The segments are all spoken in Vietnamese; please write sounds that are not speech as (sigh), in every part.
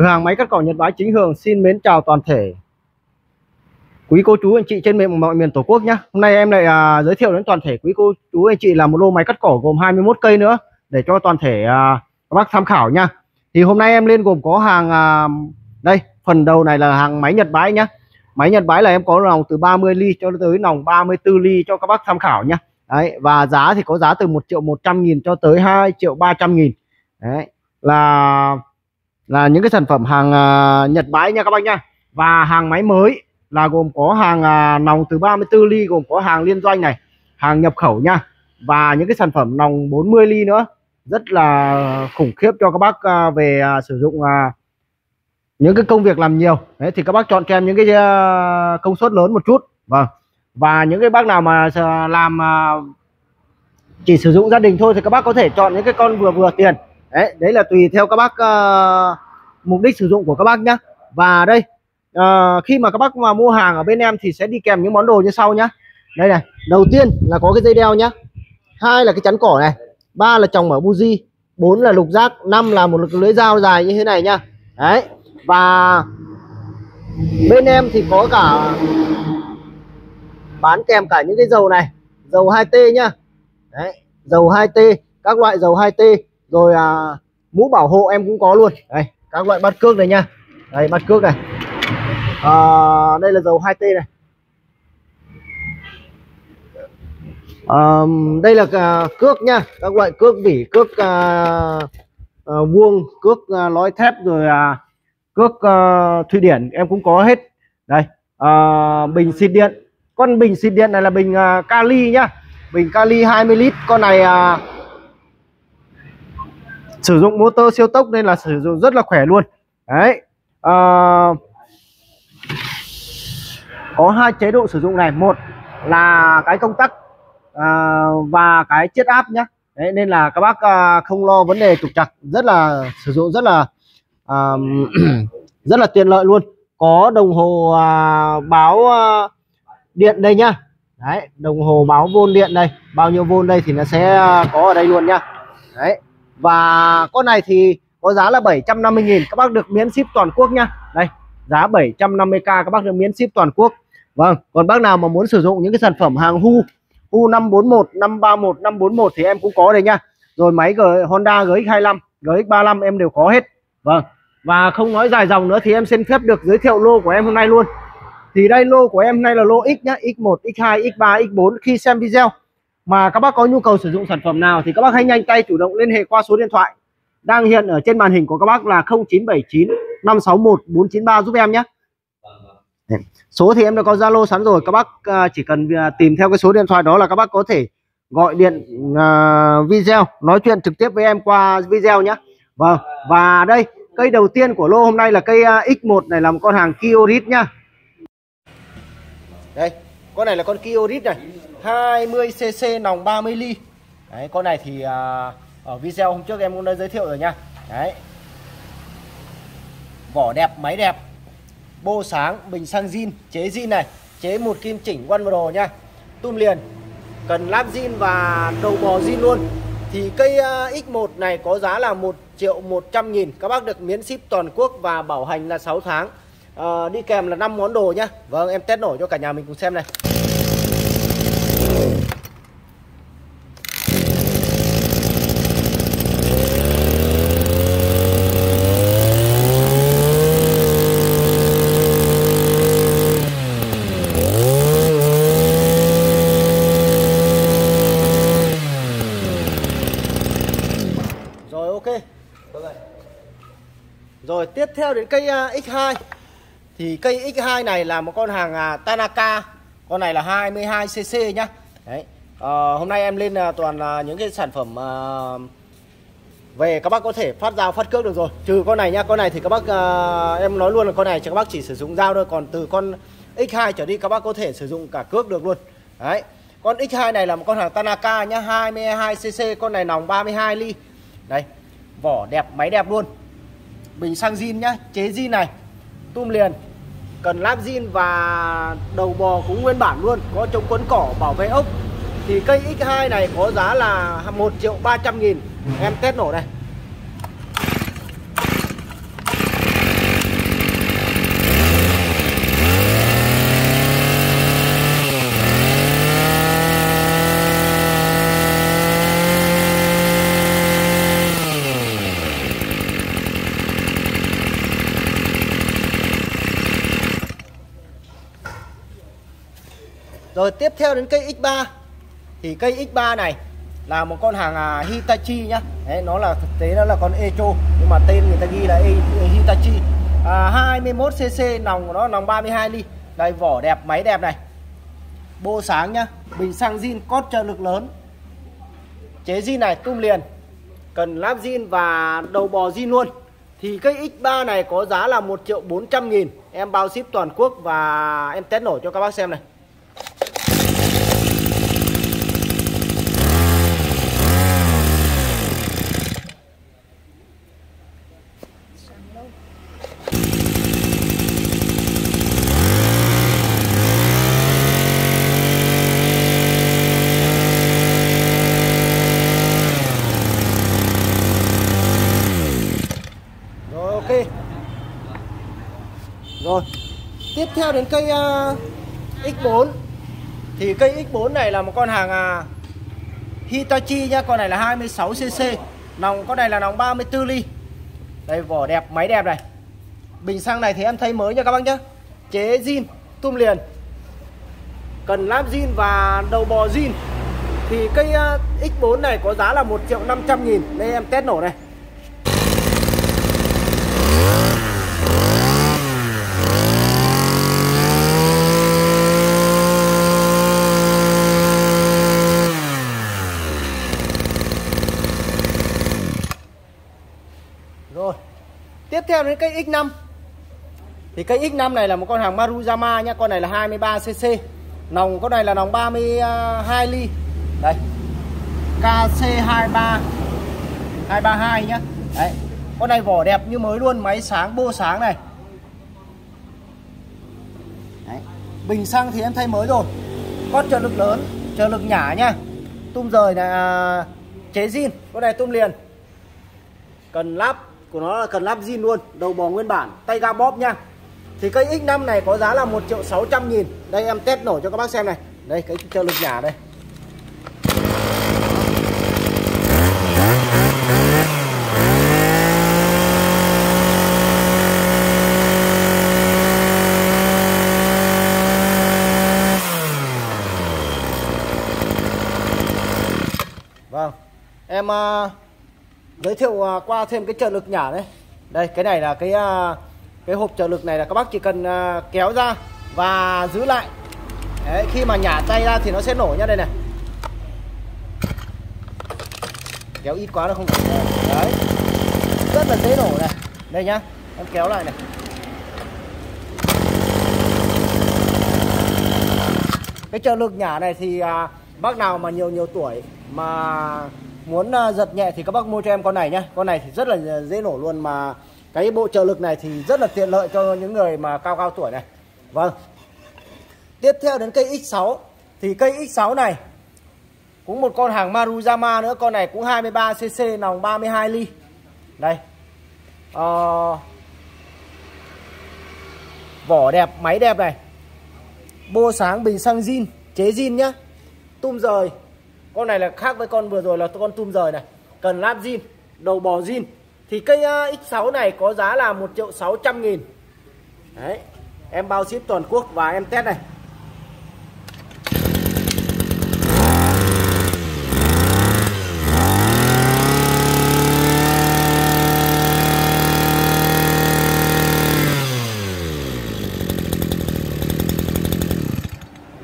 Cửa hàng máy cắt cỏ Nhật Bái Chính Hường xin mến chào toàn thể. Quý cô chú anh chị trên miền mọi miền tổ quốc nhé hôm nay em lại à, giới thiệu đến toàn thể quý cô chú anh chị là một lô máy cắt cỏ gồm 21 cây nữa để cho toàn thể à, các bác tham khảo nha thì hôm nay em lên gồm có hàng à, đây phần đầu này là hàng máy Nhật Bái nhá. Máy Nhật Bái là em có lòng từ 30 ly cho tới lòng 34 ly cho các bác tham khảo nhá. Đấy và giá thì có giá từ 1 triệu 100 nghìn cho tới 2 triệu 300 nghìn. Đấy là là những cái sản phẩm hàng uh, Nhật bãi nha các bác nha. Và hàng máy mới là gồm có hàng à, nòng từ 34 ly gồm có hàng liên doanh này hàng nhập khẩu nha. Và những cái sản phẩm nòng 40 ly nữa rất là khủng khiếp cho các bác à, về à, sử dụng à, những cái công việc làm nhiều. Đấy thì các bác chọn cho em những cái à, công suất lớn một chút. Vâng. Và những cái bác nào mà làm à, chỉ sử dụng gia đình thôi thì các bác có thể chọn những cái con vừa vừa tiền đấy đấy là tùy theo các bác uh, mục đích sử dụng của các bác nhá. và đây uh, khi mà các bác mà mua hàng ở bên em thì sẽ đi kèm những món đồ như sau nhá. Đây này đầu tiên là có cái dây đeo nhá. Hai là cái chắn cỏ này ba là chồng ở buji bốn là lục giác năm là một lưới dao dài như thế này nhá. Đấy và bên em thì có cả bán kèm cả những cái dầu này dầu 2T nhá. Đấy dầu 2T các loại dầu 2T rồi à, mũ bảo hộ em cũng có luôn. Đây các loại bát cước này nha đây bát cước này. À, đây là dầu 2T này. À, đây là à, cước nha các loại cước vỉ cước à, à, vuông cước à, lói thép rồi à, cước à, thụy điển em cũng có hết. Đây à, bình xịt điện. Con bình xịt điện này là bình à, kali nhá. Bình kali 20 lít. Con này à, sử dụng motor siêu tốc nên là sử dụng rất là khỏe luôn. Đấy à, có hai chế độ sử dụng này. Một là cái công tắc à, và cái chiết áp nhé đấy nên là các bác à, không lo vấn đề trục chặt rất là sử dụng rất là à, (clears throat) rất là tiện lợi luôn. Có đồng hồ à, báo à, điện đây nhá. Đấy đồng hồ báo vôn điện đây. Bao nhiêu vôn đây thì nó sẽ có ở đây luôn nhá. Đấy và con này thì có giá là 750.000 các bác được miễn ship toàn quốc nhá. Đây giá 750k các bác được miễn ship toàn quốc. Vâng còn bác nào mà muốn sử dụng những cái sản phẩm hàng Hu Hu 541 531 541 thì em cũng có đây nhá. rồi máy G, Honda GX25 GX35 em đều có hết. Vâng và không nói dài dòng nữa thì em xin phép được giới thiệu lô của em hôm nay luôn. Thì đây lô của em hôm nay là lô X nhá X1 X2 X3 X4 khi xem video mà các bác có nhu cầu sử dụng sản phẩm nào thì các bác hãy nhanh tay chủ động liên hệ qua số điện thoại đang hiện ở trên màn hình của các bác là 0979 561 493 giúp em nhé. Số thì em đã có zalo sẵn rồi các bác à, chỉ cần à, tìm theo cái số điện thoại đó là các bác có thể gọi điện uh, video nói chuyện trực tiếp với em qua video nhé. Vâng và đây cây đầu tiên của lô hôm nay là cây X1 này là một con hàng Kiorit nhá. Đây con này là con Kiorit này. 20cc nòng 30 ly. Đấy con này thì à, ở video hôm trước em cũng đã giới thiệu rồi nha. Đấy. Vỏ đẹp máy đẹp bô sáng bình xăng zin chế zin này chế một kim chỉnh one đồ nha. Tum liền cần lắp zin và đầu bò zin luôn. Thì cây à, X1 này có giá là 1 triệu 100 nghìn. Các bác được miễn ship toàn quốc và bảo hành là 6 tháng. À, đi kèm là 5 món đồ nhá. Vâng em test nổi cho cả nhà mình cùng xem này. Rồi tiếp theo đến cây à, X2 Thì cây X2 này là một con hàng à, Tanaka. Con này là 22cc nhá. Đấy. À, Hôm nay em lên à, toàn là những cái sản phẩm à, về các bác có thể phát dao phát cước được rồi. Trừ con này nhá Con này thì các bác à, em nói luôn là con này cho các bác chỉ sử dụng dao thôi. Còn từ con X2 trở đi các bác có thể sử dụng cả cước được luôn. Đấy. Con X2 này là một con hàng Tanaka nhá 22cc Con này nòng 32 ly. Đây. Vỏ đẹp máy đẹp luôn bình xăng zin nhá, chế zin này tum liền. Cần lắp zin và đầu bò cũng nguyên bản luôn, có chống quấn cỏ bảo vệ ốc. Thì cây X2 này có giá là 1 triệu 300 nghìn. Em test nổ này rồi tiếp theo đến cây X3 thì cây X3 này là một con hàng à, Hitachi nhá. Đấy nó là thực tế nó là con Echo nhưng mà tên người ta ghi là e, e Hitachi. À, 21cc nòng của nó nòng 32 ly. Đây vỏ đẹp máy đẹp này. Bô sáng nhá bình xăng zin cốt trợ lực lớn. Chế zin này tung liền. Cần lắp zin và đầu bò zin luôn. Thì cây X3 này có giá là 1 triệu 400 nghìn. Em bao ship toàn quốc và em test nổ cho các bác xem này rồi tiếp theo đến cây ờ, uh, X4 thì cây X4 này là một con hàng uh, Hitachi nha. Con này là 26cc nòng con này là nòng 34 ly. Đây vỏ đẹp máy đẹp này. Bình xăng này thì em thấy mới nha các bác nhé chế zin tum liền. Cần lắp zin và đầu bò zin. Thì cây ờ, uh, X4 này có giá là 1 triệu 500 nghìn. Đây em test nổ này Tiếp theo đến cây X5 Thì cây X5 này là một con hàng Maruyama nhá Con này là 23cc Nòng, con này là nòng 32 ly. Đây KC23 232 nhá. Đấy, Con này vỏ đẹp như mới luôn, Máy sáng, bô sáng này. Đấy. Bình xăng thì em thay mới rồi. Con trợ lực lớn, Trợ lực nhả nhá Tum rời là à, chế zin, Con này tum liền. Cần lắp của nó là cần lắp zin luôn đầu bò nguyên bản tay ga bóp nha. Thì cây X5 này có giá là 1 triệu 600 nghìn. Đây em test nổ cho các bác xem này. Đây cái trợ lực nhả đây. Vâng. Em uh, giới thiệu à, qua thêm cái trợ lực nhả đấy. Đây cái này là cái à, cái hộp trợ lực này là các bác chỉ cần à, kéo ra và giữ lại. Đấy, khi mà nhả tay ra thì nó sẽ nổ nhá đây này. Kéo ít quá nó không nổ. Đấy. Rất là dễ nổ này. Đây nhá em kéo lại này. Cái trợ lực nhả này thì bác nào mà nhiều nhiều tuổi mà muốn ờ, giật nhẹ thì các bác mua cho em con này nhá. Con này thì rất là dễ nổ luôn mà cái bộ trợ lực này thì rất là tiện lợi cho những người mà cao cao tuổi này. Vâng. Tiếp theo đến cây X6 thì cây X6 này cũng một con hàng Maruyama nữa. Con này cũng 23cc nòng 32 ly. Đây. Ờ, vỏ đẹp máy đẹp này. Bô sáng bình xăng zin chế zin nhá. Tum rời con này là khác với con vừa rồi là con tum rời này. Cần lắp zin đầu bò zin. Thì cây uh, X6 này có giá là 1 triệu 600 nghìn. Đấy em bao ship toàn quốc và em test này.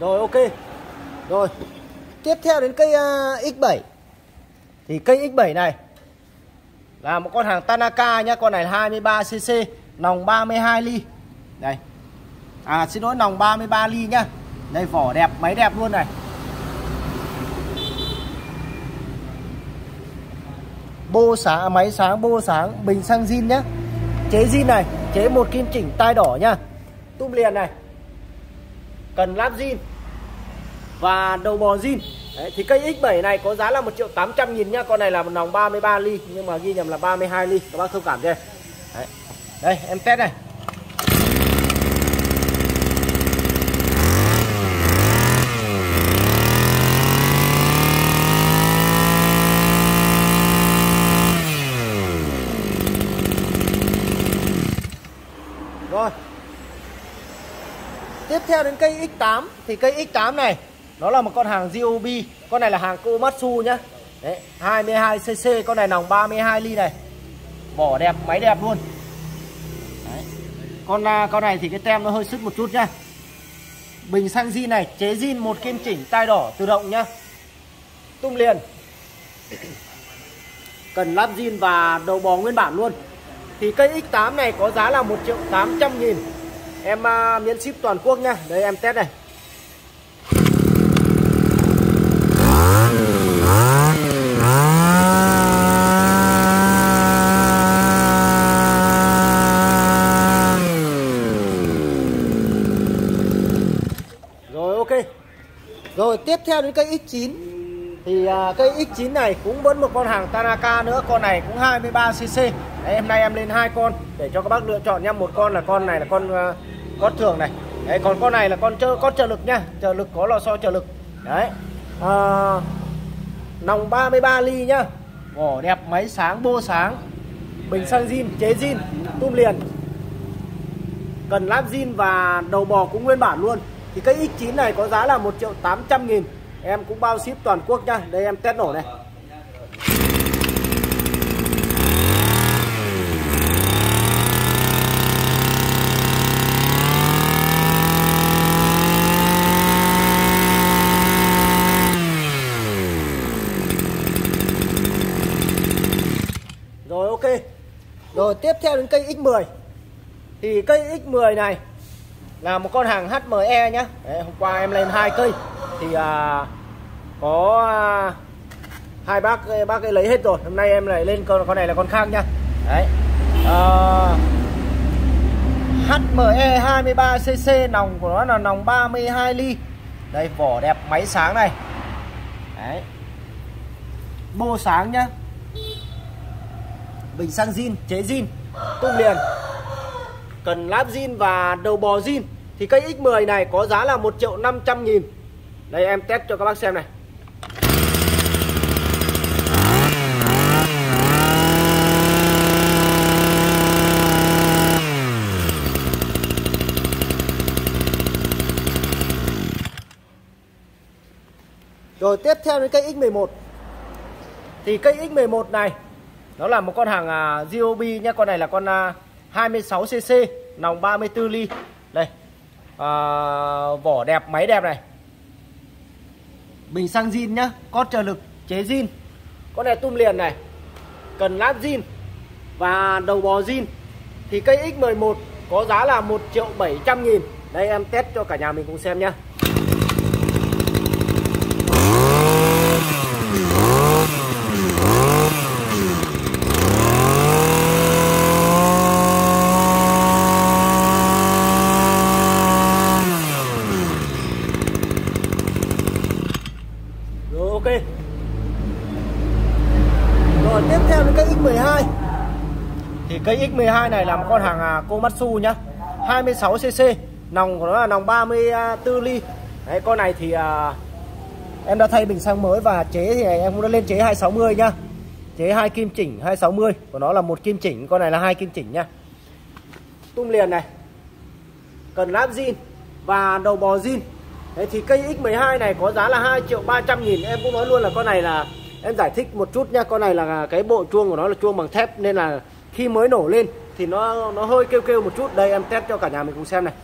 Rồi ok. Rồi. Tiếp theo đến cây ờ, uh, X7 Thì cây X7 này Là một con hàng Tanaka nhá Con này 23cc Nòng 32 ly. Đây À xin lỗi nòng 33 ly nhá. Đây vỏ đẹp máy đẹp luôn này. Bô sáng à, máy sáng bô sáng Bình xăng zin nhá. Chế zin này Chế một kim chỉnh tai đỏ nhá. Tum liền này. Cần lắp zin và đầu bò zin. Đấy, thì cây X7 này có giá là 1 triệu 800 nghìn nhá. Con này là một nòng 33 ly nhưng mà ghi nhầm là 32 ly. Các bác thông cảm cho Đấy. đây em test này. Rồi. Tiếp theo đến cây X8 thì cây X8 này nó là một con hàng GOB con này là hàng Komatsu nhá. Đấy, 22cc con này nòng 32 ly này. Vỏ đẹp máy đẹp luôn. Đấy. con à, con này thì cái tem nó hơi sứt một chút nhá. Bình xăng zin này chế zin một kim chỉnh tai đỏ tự động nhá. Tung liền. Cần lắp zin và đầu bò nguyên bản luôn. Thì cây X8 này có giá là 1 triệu 800 nghìn. Em uh, miễn ship toàn quốc nhá. Đây em test này Rồi ok Rồi tiếp theo đến cây X9 Thì uh, cây X9 này cũng vẫn một con hàng Tanaka nữa Con này cũng 23cc Đấy, Hôm nay em lên hai con Để cho các bác lựa chọn nha Một con là con này là con uh, con thường này. Đấy, Còn con này là con chơ, con trợ lực nha Trợ lực có lò xo trợ lực. Đấy à, Nòng 33 ly nhá. Vỏ đẹp máy sáng bô sáng. Bình xăng zin chế zin Tum liền. Cần lắp zin và đầu bò cũng nguyên bản luôn. Thì cây X9 này có giá là 1 triệu 800 nghìn. Em cũng bao ship toàn quốc nha. Đây, em test nổ này. Rồi, ok. Rồi, tiếp theo đến cây X10 Thì cây X10 này là một con hàng HME nhá. Đấy, Hôm qua em lên hai cây. Thì à, có à, hai bác bác ấy lấy hết rồi. Hôm nay em lại lên con con này là con khác nhá. Đấy. À, HME 23cc Nòng của nó là nòng 32 ly. Đây vỏ đẹp máy sáng này. Đấy. Bô sáng nhá. Bình xăng zin chế zin tung liền cần láp zin và đầu bò zin thì cây X10 này có giá là 1 triệu 500 nghìn. Đây em test cho các bác xem này. Rồi tiếp theo đến cây X11 Thì cây X11 này nó là một con hàng à, uh, GOB nhé. Con này là con uh, 26cc Nòng 34 ly. Đây à, Vỏ đẹp máy đẹp này. Bình xăng zin nhá có trợ lực chế zin Con này tum liền này Cần lát zin Và đầu bò zin. Thì cây X11 có giá là 1 triệu 700 nghìn. Đây em test cho cả nhà mình cùng xem nhá Rồi ok Rồi tiếp theo là cây X12 cái X12 này là một con hàng à, Komatsu nhá. 26cc Nòng của nó là nòng 34 ly. Đấy con này thì à, Em đã thay bình xăng mới và chế thì em cũng đã lên chế 260 nhá. Chế hai kim chỉnh 260 Của nó là một kim chỉnh Con này là hai kim chỉnh nhá. Tung liền này. Cần láp zin Và đầu bò zin. Đấy thì cây X12 này có giá là 2 triệu 300 nghìn. Em cũng nói luôn là con này là Em giải thích một chút nha Con này là cái bộ chuông của nó là chuông bằng thép Nên là khi mới nổ lên Thì nó nó hơi kêu kêu một chút Đây em test cho cả nhà mình cùng xem này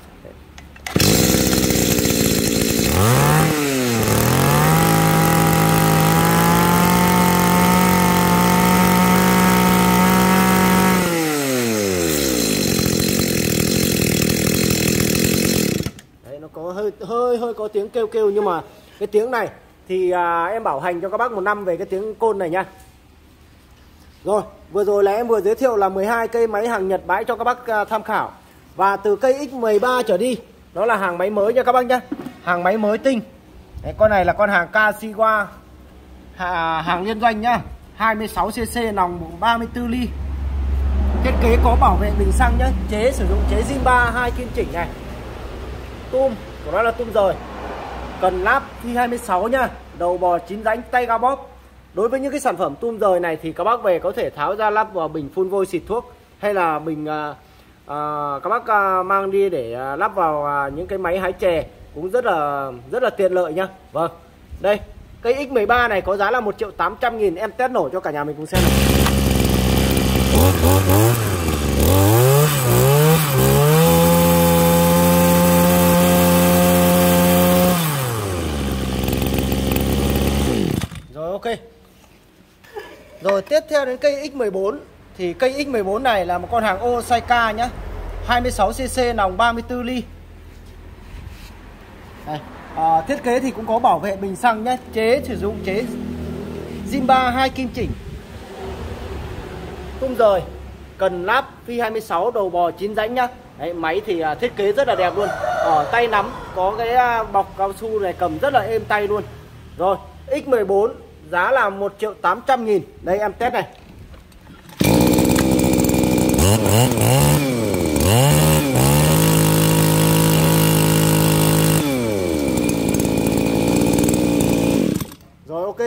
Đấy, nó có hơi hơi hơi có tiếng kêu kêu nhưng mà cái tiếng này thì à, em bảo hành cho các bác một năm về cái tiếng côn này nha. Rồi, vừa rồi là em vừa giới thiệu là 12 cây máy hàng Nhật bãi cho các bác à, tham khảo. Và từ cây X13 trở đi, đó là hàng máy mới nha các bác nhé. Hàng máy mới tinh. Đấy, con này là con hàng Kashiwa à, hàng liên doanh nhá. 26cc nòng 34 ly. Thiết kế có bảo vệ bình xăng nhá, chế sử dụng chế zin 3 hai kim chỉnh này tum của nó là tum rồi cần láp T26 nhá đầu bò chín rãnh tay ga bóp đối với những cái sản phẩm tum rời này thì các bác về có thể tháo ra lắp vào bình phun vôi xịt thuốc hay là bình à, à, các bác à, mang đi để à, lắp vào à, những cái máy hái chè cũng rất là rất là tiện lợi nhá vâng đây cây X13 này có giá là 1 triệu 800 nghìn em test nổ cho cả nhà mình cùng xem. Rồi ok rồi tiếp theo đến cây X14 Thì cây X14 này là một con hàng Osaka nhá. 26cc nòng 34 ly. Đây. À, Thiết kế thì cũng có bảo vệ bình xăng nhé Chế sử dụng chế Zimba 2 kim chỉnh. Tung rời. Cần lắp phi 26 đầu bò 9 rãnh nhá. Đấy, Máy thì à, thiết kế rất là đẹp luôn. Ở tay nắm có cái à, bọc cao su này cầm rất là êm tay luôn. Rồi X14 giá là 1 triệu 800 nghìn. Đây, em test này. Rồi, ok.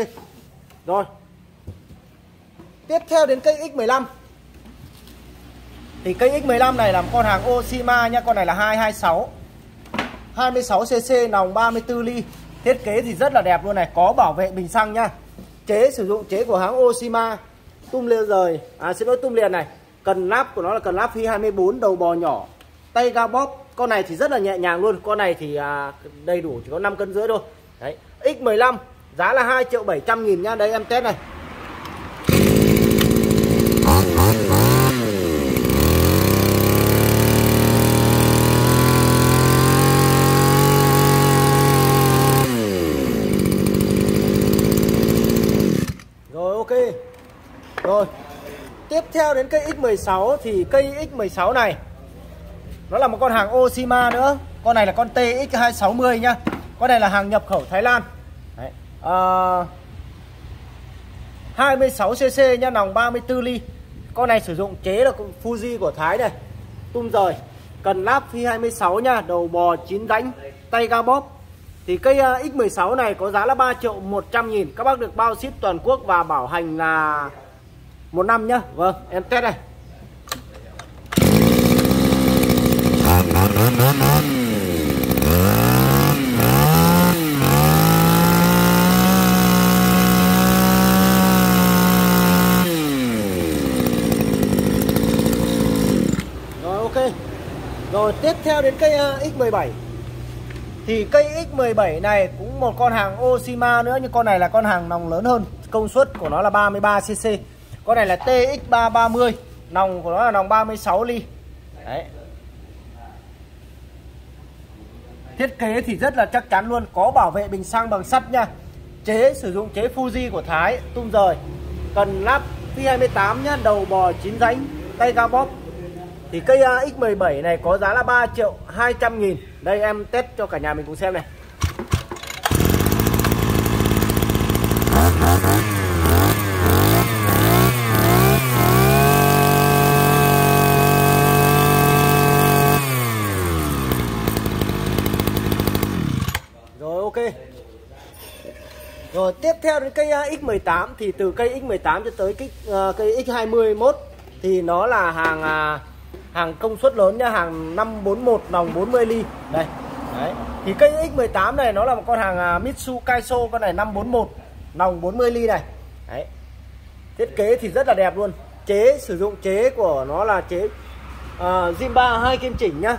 Rồi. Tiếp theo đến cây X15 Thì cây X15 này là một con hàng Oshima nha. Con này là 226 26cc nòng 34 ly. Thiết kế thì rất là đẹp luôn này. Có bảo vệ bình xăng nha. Chế sử dụng chế của hãng Oshima. Tum liền rời. À xin lỗi tum liền này. Cần lắp của nó là cần lắp phi 24 đầu bò nhỏ. Tay ga bóp. Con này thì rất là nhẹ nhàng luôn. Con này thì à, đầy đủ chỉ có 5 cân rưỡi thôi. Đấy. X15 Giá là 2 triệu 700 nghìn nha. Đây em test này Rồi ok Rồi Tiếp theo đến cây X16 Thì cây X16 này Nó là một con hàng Oshima nữa. Con này là con TX260 nhá. Con này là hàng nhập khẩu Thái Lan. Đấy. Ờ, à, 26cc nhá, nòng 34 ly. Con này sử dụng chế là Fuji của Thái này. Tung rời. Cần lắp phi 26 nha Đầu bò 9 rãnh Tay ga bóp. Thì cây ờ, X16 này có giá là 3 triệu 100 nghìn. Các bác được bao ship toàn quốc và bảo hành là một năm nhá. Vâng em test đây. Rồi, ok. Rồi, tiếp theo đến cây ờ, X17 thì cây X17 này cũng một con hàng Oshima nữa, nhưng con này là con hàng nòng lớn hơn. Công suất của nó là 33cc con này là TX330 nòng của nó là nòng 36 ly. Đấy. Thiết kế thì rất là chắc chắn luôn, có bảo vệ bình xăng bằng sắt nha. Chế, sử dụng chế Fuji của Thái, tung rời. Cần lắp P28 nhá, đầu bò chín rãnh, tay ga bóp. Thì cây à, X17 này có giá là 3 triệu 200 nghìn. Đây, em test cho cả nhà mình cùng xem này Rồi ok rồi tiếp theo đến cây uh, X18 Thì từ cây X18 cho tới cái, uh, cây X21 Thì nó là hàng uh, hàng công suất lớn nha hàng 541 nòng 40 ly. Đây đấy. Thì cây X18 này nó là một con hàng uh, Mitsu Kaiso con này 541 nòng 40 ly này. Đấy. Thiết kế thì rất là đẹp luôn. Chế sử dụng chế của nó là chế uh, Zimba hai kim chỉnh nhá.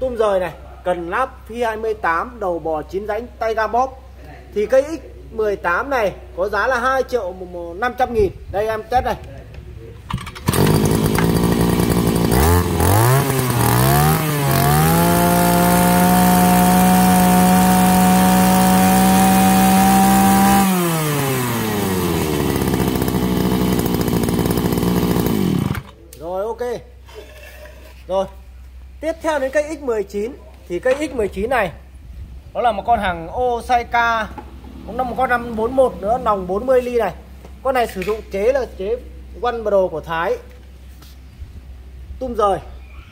Tum rời này cần lắp phi 28 đầu bò chín rãnh tay ga bóp thì cây X18 này có giá là 2 triệu 500 nghìn. Đây, em test này Rồi Tiếp theo đến cây X19 thì cái X19 này Nó là một con hàng Osaka Cũng là một con 541 nữa Nòng 40 ly này. Con này sử dụng chế là chế One Pro của Thái. Tum rời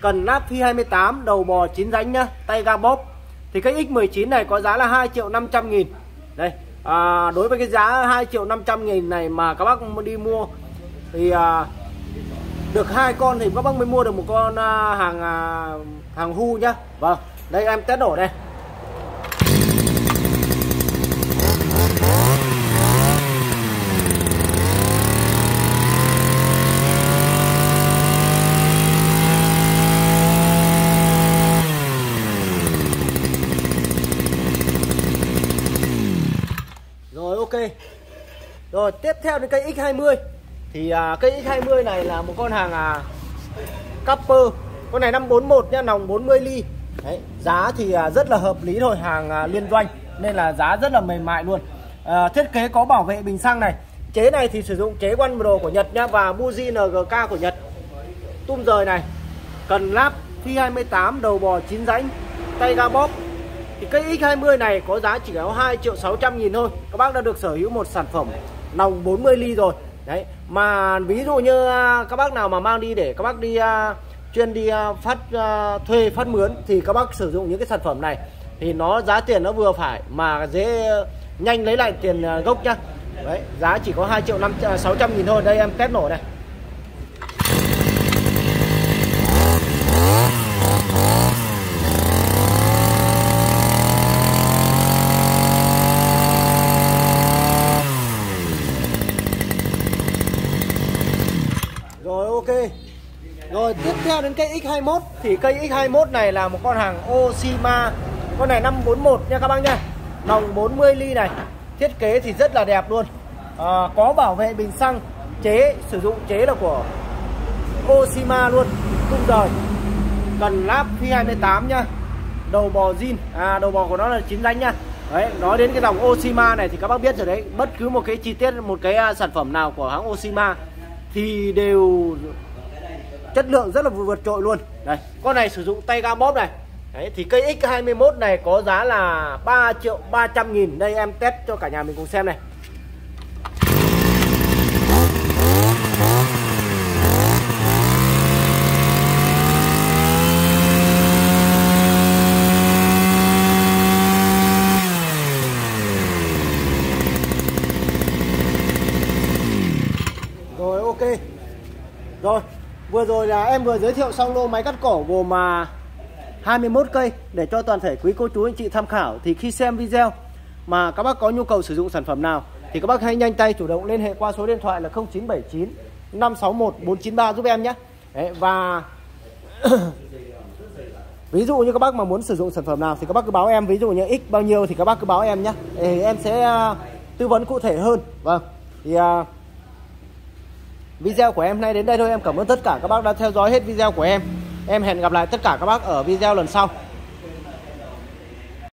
Cần nắp phi 28 Đầu bò chín rãnh nhá Tay ga bóp. Thì cái X19 này có giá là 2 triệu 500 nghìn. Đây à, Đối với cái giá 2 triệu 500 nghìn này Mà các bác đi mua Thì à, được hai con thì các bác mới mua được một con à, hàng à, hàng hu nhá. Vâng đây em test nổ đây. Rồi ok. Rồi tiếp theo đến cây X20 Thì à, cây X20 này là một con hàng à, Copper. Con này 541 nha, nòng 40 ly. Đấy, Giá thì à, rất là hợp lý thôi, hàng à, liên doanh Nên là giá rất là mềm mại luôn. À, Thiết kế có bảo vệ bình xăng này. Chế này thì sử dụng chế One Pro của Nhật nhá Và buji NGK của Nhật. Tum rời này Cần láp phi 28 đầu bò chín rãnh Tay ga bóp. Thì cây X20 này có giá chỉ có 2 triệu 600 nghìn thôi. Các bác đã được sở hữu một sản phẩm nòng 40 ly rồi. Đấy Mà ví dụ như à, các bác nào mà mang đi để các bác đi uh, chuyên đi à, phát à, thuê phát mướn Thì các bác sử dụng những cái sản phẩm này. Thì nó giá tiền nó vừa phải mà dễ nhanh lấy lại tiền à, gốc nhá. Đấy giá chỉ có 2 triệu 5, 600 nghìn thôi. Đây em test nổ này Rồi ok sang đến cây X21 Thì cây X21 này là một con hàng Oshima. Con này 541 nha các bác nha. Đồng 40 ly này. Thiết kế thì rất là đẹp luôn. À, Có bảo vệ bình xăng Chế sử dụng chế là của Oshima luôn. Tung đời. Cần láp phi 28 nha. Đầu bò zin. À đầu bò của nó là chín ránh nha. Đấy, nói đến cái dòng Oshima này thì các bác biết rồi đấy. Bất cứ một cái chi tiết, một cái à, sản phẩm nào của hãng Oshima thì đều chất lượng rất là vượt trội luôn. Đây con này sử dụng tay ga bóp này. Đấy, thì cây X21 này có giá là 3 triệu 300 nghìn. Đây em test cho cả nhà mình cùng xem này. Rồi vừa rồi là em vừa giới thiệu xong lô máy cắt cỏ gồm mà 21 cây để cho toàn thể quý cô chú anh chị tham khảo. Thì khi xem video mà các bác có nhu cầu sử dụng sản phẩm nào thì các bác hãy nhanh tay chủ động liên hệ qua số điện thoại là 0979 561 493 giúp em nhé. Đấy, và (coughs) ví dụ như các bác mà muốn sử dụng sản phẩm nào thì các bác cứ báo em. Ví dụ như x bao nhiêu thì các bác cứ báo em nhé. Em sẽ à, tư vấn cụ thể hơn. Vâng thì uh, Video của em hôm nay đến đây thôi. Em cảm ơn tất cả các bác đã theo dõi hết video của em. Em hẹn gặp lại tất cả các bác ở video lần sau.